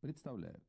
представляют.